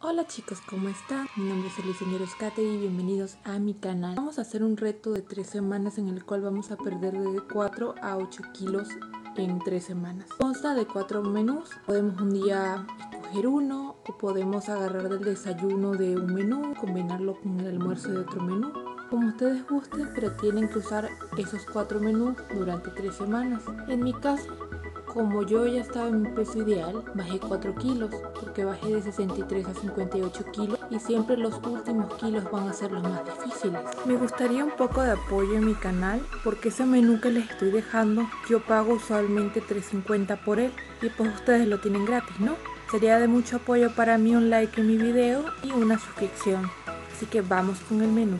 Hola chicos, ¿cómo están? Mi nombre es Eliseñor Escate y bienvenidos a mi canal. Vamos a hacer un reto de 3 semanas en el cual vamos a perder de 4 a 8 kilos en 3 semanas. Consta de 4 menús. Podemos un día escoger uno o podemos agarrar del desayuno de un menú, combinarlo con el almuerzo de otro menú. Como ustedes gusten, pero tienen que usar esos 4 menús durante 3 semanas. En mi caso, como yo ya estaba en mi peso ideal, bajé 4 kilos, porque bajé de 63 a 58 kilos y siempre los últimos kilos van a ser los más difíciles. Me gustaría un poco de apoyo en mi canal, porque ese menú que les estoy dejando, yo pago usualmente 3.50 por él y pues ustedes lo tienen gratis, ¿no? Sería de mucho apoyo para mí un like en mi video y una suscripción. Así que vamos con el menú.